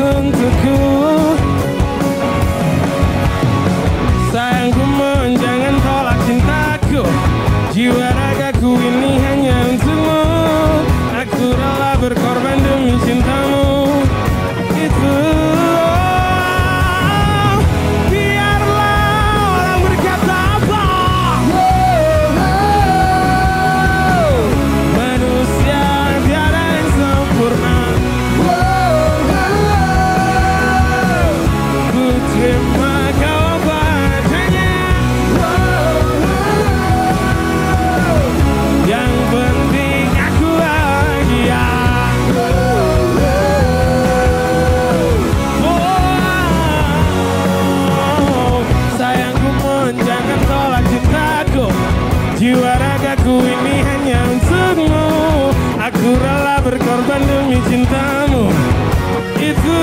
untukku Jiwa ragaku ini hanya untukmu. Aku rela berkorban demi cintamu. Itu